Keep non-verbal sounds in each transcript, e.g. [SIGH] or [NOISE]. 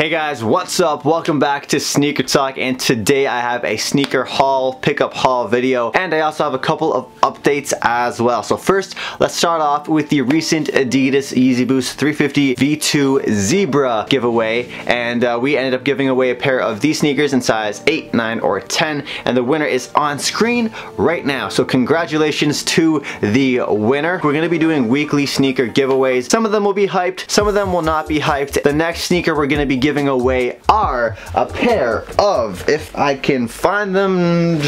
Hey guys, what's up? Welcome back to Sneaker Talk and today I have a sneaker haul, pickup haul video and I also have a couple of updates as well. So first, let's start off with the recent Adidas Yeezy Boost 350 V2 Zebra giveaway and uh, we ended up giving away a pair of these sneakers in size 8, 9, or 10 and the winner is on screen right now. So congratulations to the winner. We're going to be doing weekly sneaker giveaways. Some of them will be hyped, some of them will not be hyped. The next sneaker we're going to be giving giving away are a pair of, if I can find them,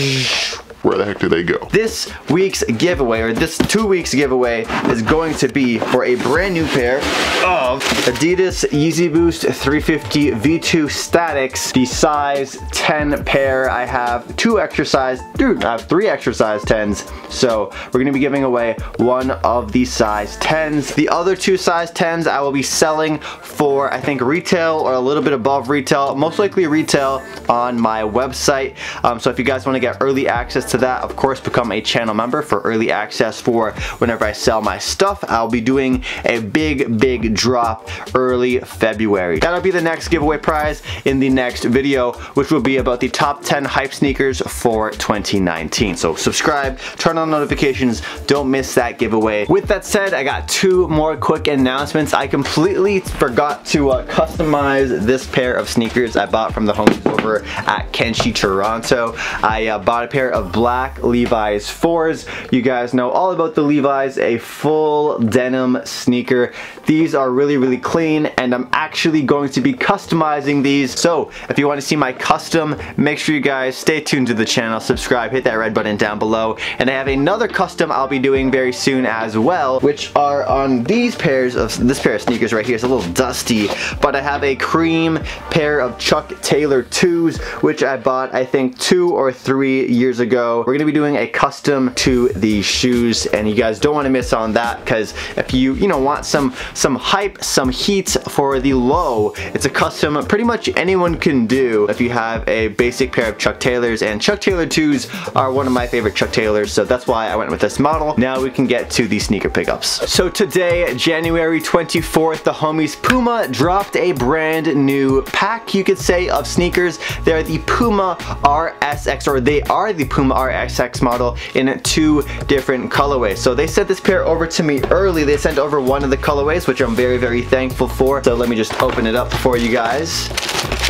where the heck do they go? This week's giveaway, or this two weeks giveaway, is going to be for a brand new pair of Adidas Yeezy Boost 350 V2 Statics, the size 10 pair. I have two exercise, dude, I have three exercise 10s. So we're gonna be giving away one of these size 10s. The other two size 10s I will be selling for, I think, retail or a little bit above retail, most likely retail on my website. Um, so if you guys wanna get early access to that, of course, become a channel member for early access for whenever I sell my stuff. I'll be doing a big, big drop early February. That'll be the next giveaway prize in the next video, which will be about the top 10 hype sneakers for 2019. So subscribe, turn on notifications, don't miss that giveaway. With that said, I got two more quick announcements. I completely forgot to uh, customize this pair of sneakers I bought from the homies over at Kenshi Toronto. I uh, bought a pair of black Levi's 4s. You guys know all about the Levi's, a full denim sneaker. These are really, really clean and I'm actually going to be customizing these. So if you want to see my custom, make sure you guys stay tuned to the channel, subscribe, hit that red button down below. And I have another custom I'll be doing very soon as well, which are on these pairs of, this pair of sneakers right here. It's a little dusty, but I have a cream pair of Chuck Taylor 2s, which I bought I think two or three years ago we're gonna be doing a custom to the shoes and you guys don't wanna miss on that because if you, you know, want some, some hype, some heat for the low, it's a custom pretty much anyone can do if you have a basic pair of Chuck Taylors and Chuck Taylor 2s are one of my favorite Chuck Taylors so that's why I went with this model. Now we can get to the sneaker pickups. So today, January 24th, the homies Puma dropped a brand new pack, you could say, of sneakers. They're the Puma RSX, or they are the Puma RSX model in two different colorways. So they sent this pair over to me early. They sent over one of the colorways, which I'm very, very thankful for. So let me just open it up for you guys.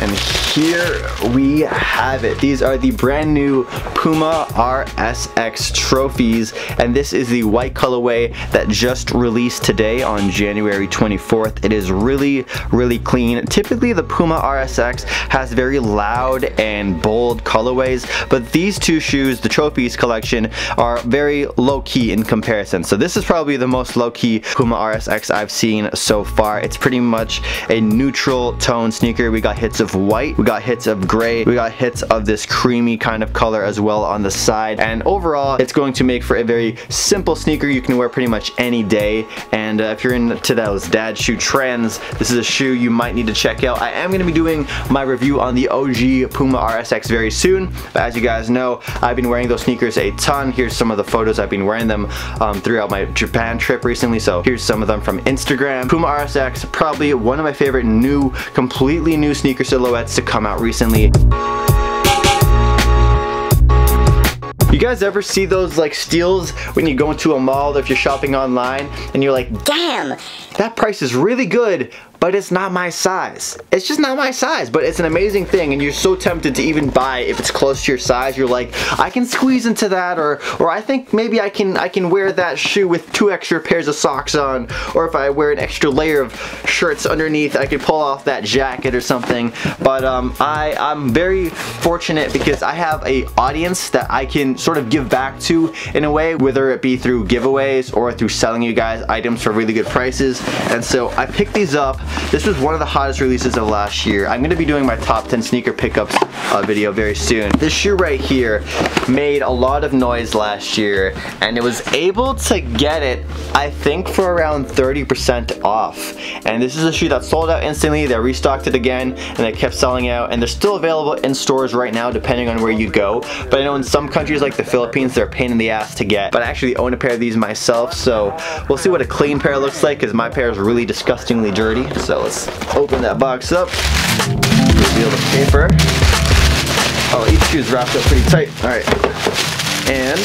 And here we have it. These are the brand new Puma RSX trophies. And this is the white colorway that just released today on January 24th. It is really, really clean. Typically the Puma RSX has very loud and bold colorways, but these two shoes, the trophies collection, are very low-key in comparison. So this is probably the most low-key Puma RSX I've seen so far. It's pretty much a neutral tone sneaker. We got hits of white, we got hits of gray, we got hits of this creamy kind of color as well on the side. And overall, it's going to make for a very simple sneaker you can wear pretty much any day. And uh, if you're into those dad shoe trends, this is a shoe you might need to check out. I am going to be doing my review on the OG Puma RSX very soon. But as you guys know, I've been wearing those sneakers a ton. Here's some of the photos I've been wearing them um, throughout my Japan trip recently. So here's some of them from Instagram. Puma RSX, probably one of my favorite new, completely new sneaker silhouettes to come out recently. You guys ever see those like steals when you go into a mall or if you're shopping online and you're like, damn, that price is really good, but it's not my size. It's just not my size, but it's an amazing thing and you're so tempted to even buy if it's close to your size. You're like, I can squeeze into that or or I think maybe I can I can wear that shoe with two extra pairs of socks on or if I wear an extra layer of shirts underneath, I could pull off that jacket or something. But um, I, I'm very fortunate because I have a audience that I can sort of give back to in a way, whether it be through giveaways or through selling you guys items for really good prices. And so I picked these up this was one of the hottest releases of last year. I'm gonna be doing my top 10 sneaker pickups uh, video very soon. This shoe right here made a lot of noise last year and it was able to get it, I think for around 30% off. And this is a shoe that sold out instantly. They restocked it again and they kept selling out and they're still available in stores right now depending on where you go. But I know in some countries like the Philippines, they're a pain in the ass to get. But I actually own a pair of these myself, so we'll see what a clean pair looks like because my pair is really disgustingly dirty. So let's open that box up, reveal the paper. Oh, each shoe is wrapped up pretty tight. All right. And,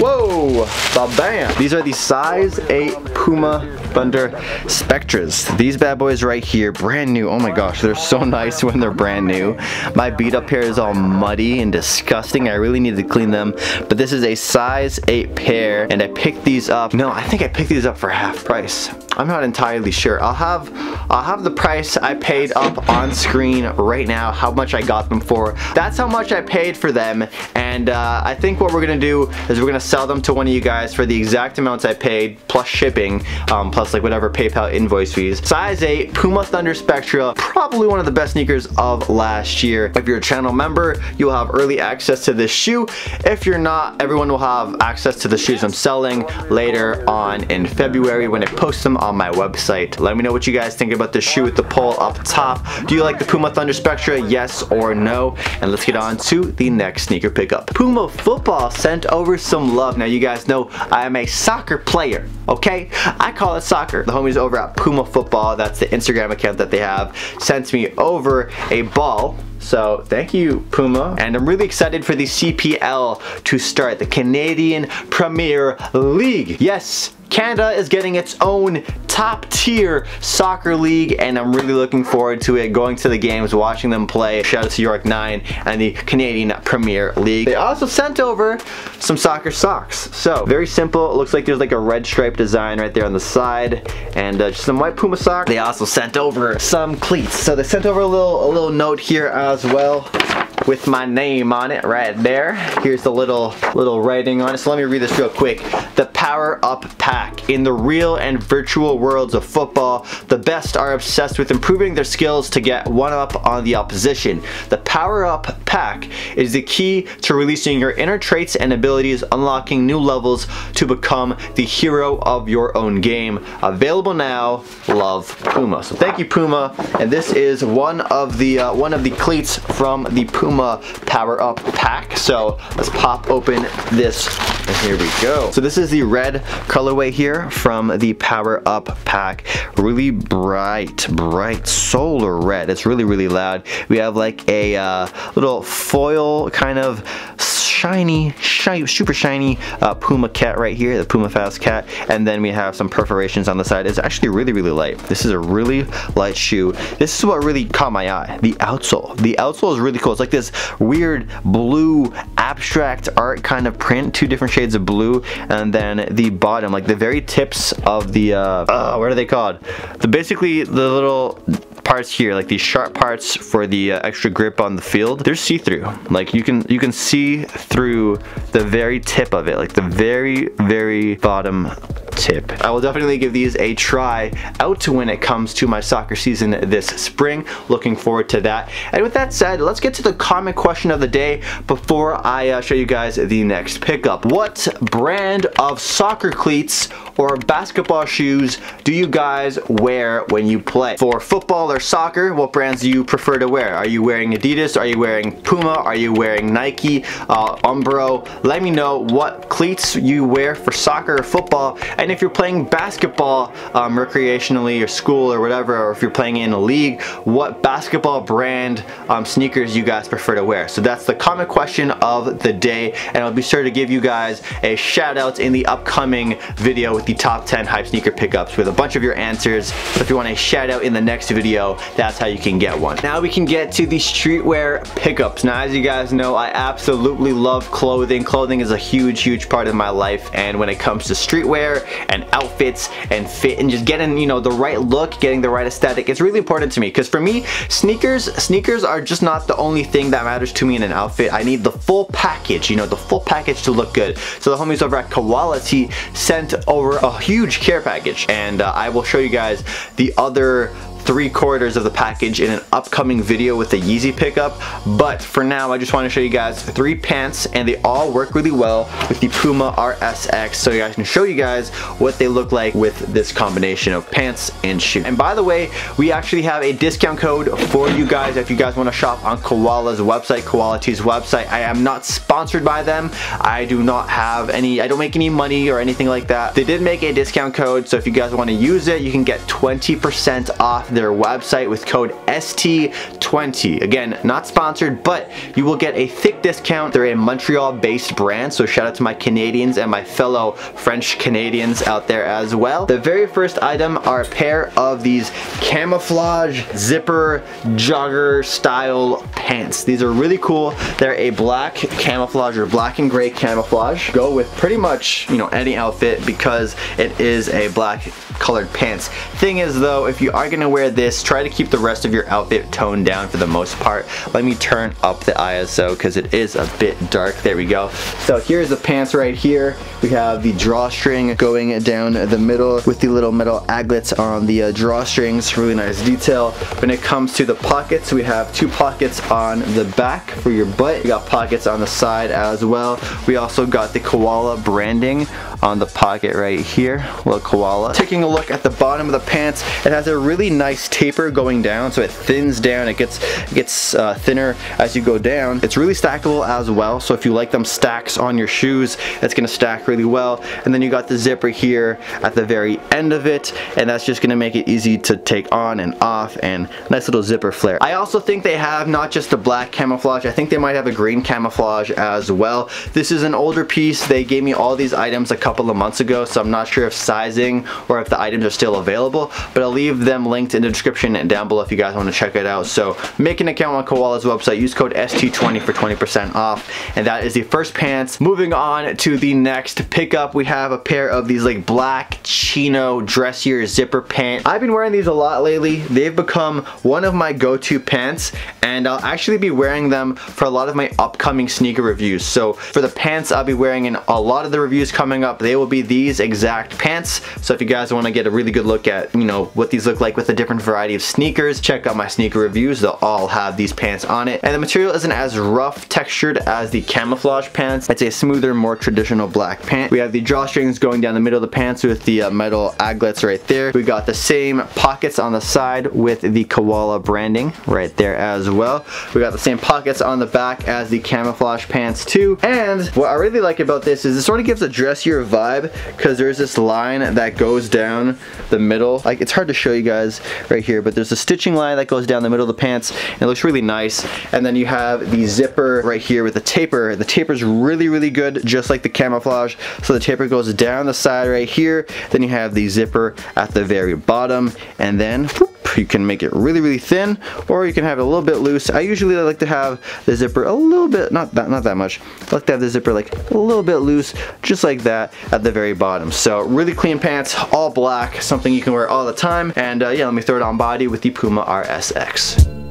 whoa, the bam. These are the size 8 Puma Thunder Spectras. These bad boys right here, brand new. Oh my gosh, they're so [LAUGHS] nice when they're brand new. My beat up pair is all muddy and disgusting. I really need to clean them. But this is a size 8 pair and I picked these up. No, I think I picked these up for half price. I'm not entirely sure. I'll have I'll have the price I paid up on screen right now, how much I got them for. That's how much I paid for them and uh, I think what we're gonna do is we're gonna sell them to one of you guys for the exact amounts I paid plus shipping um, plus like whatever PayPal invoice fees. Size 8 Puma Thunder Spectra, probably one of the best sneakers of last year. If you're a channel member, you'll have early access to this shoe. If you're not, everyone will have access to the shoes I'm selling later on in February when I post them on my website. Let me know what you guys think about this shoe with the poll up top. Do you like the Puma Thunder Spectra? Yes or no? And let's get on to the next sneaker pickup. Puma Football sent over some love. Now you guys know I am a soccer player, okay? I call it soccer. The homies over at Puma Football, that's the Instagram account that they have, sent me over a ball so thank you, Puma. And I'm really excited for the CPL to start, the Canadian Premier League. Yes, Canada is getting its own top tier soccer league and I'm really looking forward to it, going to the games, watching them play. Shout out to York 9 and the Canadian Premier League. They also sent over some soccer socks. So very simple, it looks like there's like a red stripe design right there on the side and uh, just some white Puma socks. They also sent over some cleats. So they sent over a little, a little note here as well with my name on it right there. Here's the little little writing on it. So let me read this real quick. The Power Up Pack. In the real and virtual worlds of football, the best are obsessed with improving their skills to get one up on the opposition. The Power Up Pack is the key to releasing your inner traits and abilities, unlocking new levels to become the hero of your own game. Available now. Love Puma. So thank you Puma. And this is one of the uh, one of the cleats from the Puma Power Up Pack. So let's pop open this and here we go. So this is the red colorway here from the Power Up pack. Really bright, bright solar red. It's really, really loud. We have like a uh, little foil kind of shiny, shiny super shiny uh, Puma cat right here, the Puma Fast cat. And then we have some perforations on the side. It's actually really, really light. This is a really light shoe. This is what really caught my eye, the outsole. The outsole is really cool. It's like this weird blue abstract art kind of print, two different shades of blue. And then the bottom, like the very tips of the, uh, uh what are they called? The Basically the little parts here, like these sharp parts for the uh, extra grip on the field, they're see-through. Like you can you can see through the very tip of it, like the very very bottom tip. I will definitely give these a try out to when it comes to my soccer season this spring. Looking forward to that. And with that said, let's get to the comment question of the day before I uh, show you guys the next pickup. What brand of soccer cleats or basketball shoes do you guys wear when you play? For football or soccer, what brands do you prefer to wear? Are you wearing Adidas? Are you wearing Puma? Are you wearing Nike? Uh, Umbro? Let me know what cleats you wear for soccer or football. And if you're playing basketball um, recreationally or school or whatever, or if you're playing in a league, what basketball brand um, sneakers you guys prefer to wear? So that's the comment question of the day. And I'll be sure to give you guys a shout out in the upcoming video with the top 10 hype sneaker pickups with a bunch of your answers. So if you want a shout out in the next video, that's how you can get one. Now we can get to the streetwear pickups. Now as you guys know, I absolutely love clothing. Clothing is a huge, huge part of my life. And when it comes to streetwear and outfits and fit and just getting, you know, the right look, getting the right aesthetic, it's really important to me. Because for me, sneakers, sneakers are just not the only thing that matters to me in an outfit. I need the full package, you know, the full package to look good. So the homies over at Kuwallatee sent over a huge care package and uh, I will show you guys the other three quarters of the package in an upcoming video with the Yeezy pickup. But for now, I just want to show you guys three pants and they all work really well with the Puma RSX. So I can show you guys what they look like with this combination of pants and shoe. And by the way, we actually have a discount code for you guys if you guys want to shop on Koala's website, Kuwallatee's website. I am not sponsored by them. I do not have any, I don't make any money or anything like that. They did make a discount code, so if you guys want to use it, you can get 20% off their website with code ST20. Again, not sponsored, but you will get a thick discount. They're a Montreal-based brand, so shout out to my Canadians and my fellow French Canadians out there as well. The very first item are a pair of these camouflage zipper jogger style pants. These are really cool. They're a black camouflage or black and gray camouflage. Go with pretty much, you know, any outfit because it is a black colored pants. Thing is though, if you are gonna wear this, try to keep the rest of your outfit toned down for the most part. Let me turn up the ISO because it is a bit dark. There we go. So here's the pants right here. We have the drawstring going down the middle with the little metal aglets on the uh, drawstrings. Really nice detail. When it comes to the pockets, we have two pockets on the back for your butt. We got pockets on the side as well. We also got the koala branding on the pocket right here, little koala. Taking a look at the bottom of the pants, it has a really nice taper going down, so it thins down, it gets, it gets uh, thinner as you go down. It's really stackable as well, so if you like them stacks on your shoes, it's gonna stack really well. And then you got the zipper here at the very end of it, and that's just gonna make it easy to take on and off, and nice little zipper flare. I also think they have not just a black camouflage, I think they might have a green camouflage as well. This is an older piece, they gave me all these items a couple couple of months ago, so I'm not sure if sizing or if the items are still available, but I'll leave them linked in the description and down below if you guys want to check it out. So make an account on Koala's website, use code ST20 for 20% off, and that is the first pants. Moving on to the next pickup, we have a pair of these like black chino dressier zipper pants. I've been wearing these a lot lately. They've become one of my go-to pants, and I'll actually be wearing them for a lot of my upcoming sneaker reviews. So for the pants, I'll be wearing in a lot of the reviews coming up they will be these exact pants. So if you guys want to get a really good look at, you know, what these look like with a different variety of sneakers, check out my sneaker reviews. They'll all have these pants on it. And the material isn't as rough textured as the camouflage pants. It's a smoother, more traditional black pant. We have the drawstrings going down the middle of the pants with the uh, metal aglets right there. We got the same pockets on the side with the koala branding right there as well. We got the same pockets on the back as the camouflage pants too. And what I really like about this is it sort of gives a dressier vibe because there's this line that goes down the middle. Like it's hard to show you guys right here, but there's a stitching line that goes down the middle of the pants and it looks really nice. And then you have the zipper right here with the taper. The taper is really, really good, just like the camouflage. So the taper goes down the side right here. Then you have the zipper at the very bottom and then whoop, you can make it really, really thin, or you can have it a little bit loose. I usually like to have the zipper a little bit, not that, not that much. I like to have the zipper like a little bit loose, just like that at the very bottom. So really clean pants, all black, something you can wear all the time. And uh, yeah, let me throw it on body with the Puma RSX.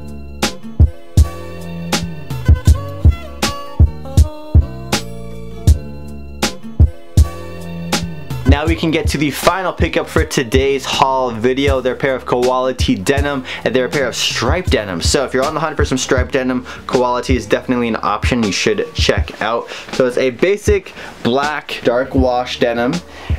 Now we can get to the final pickup for today's haul video. They're a pair of Kuwallatee denim and they're a pair of striped denim. So if you're on the hunt for some striped denim, Kuwallatee is definitely an option you should check out. So it's a basic black dark wash denim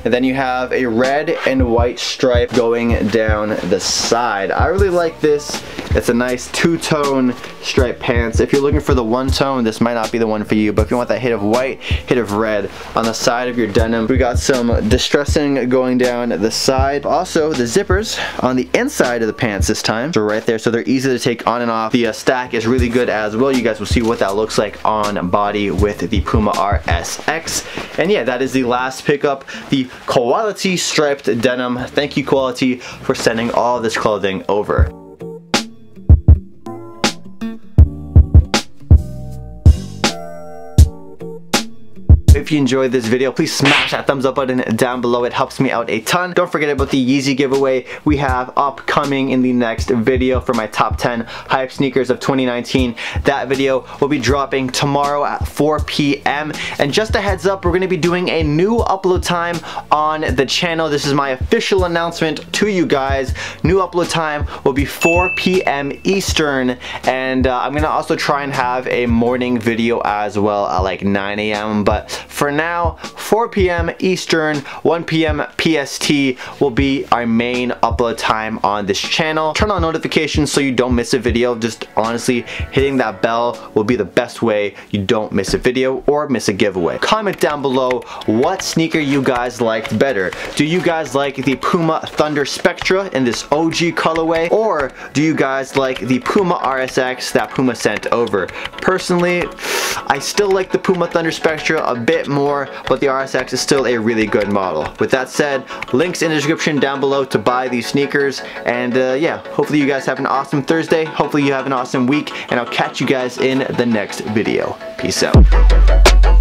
and then you have a red and white stripe going down the side. I really like this. It's a nice two-tone striped pants. If you're looking for the one tone, this might not be the one for you, but if you want that hit of white, hit of red on the side of your denim, we got some distressing going down the side. Also, the zippers on the inside of the pants this time, so right there, so they're easy to take on and off. The uh, stack is really good as well. You guys will see what that looks like on body with the Puma RSX. And yeah, that is the last pickup, the Kuwallatee striped denim. Thank you Kuwallatee, for sending all this clothing over. If you enjoyed this video, please smash that thumbs up button down below. It helps me out a ton. Don't forget about the Yeezy giveaway we have upcoming in the next video for my top 10 hype sneakers of 2019. That video will be dropping tomorrow at 4 p.m. And just a heads up, we're going to be doing a new upload time on the channel. This is my official announcement to you guys. New upload time will be 4 p.m. Eastern. And uh, I'm going to also try and have a morning video as well at like 9 a.m. But for now, 4 p.m. Eastern, 1 p.m. PST will be our main upload time on this channel. Turn on notifications so you don't miss a video. Just honestly, hitting that bell will be the best way you don't miss a video or miss a giveaway. Comment down below what sneaker you guys liked better. Do you guys like the Puma Thunder Spectra in this OG colorway or do you guys like the Puma RSX that Puma sent over? Personally, I still like the Puma Thunder Spectra a bit more, but the RSX is still a really good model. With that said, links in the description down below to buy these sneakers, and uh, yeah, hopefully you guys have an awesome Thursday, hopefully you have an awesome week, and I'll catch you guys in the next video. Peace out.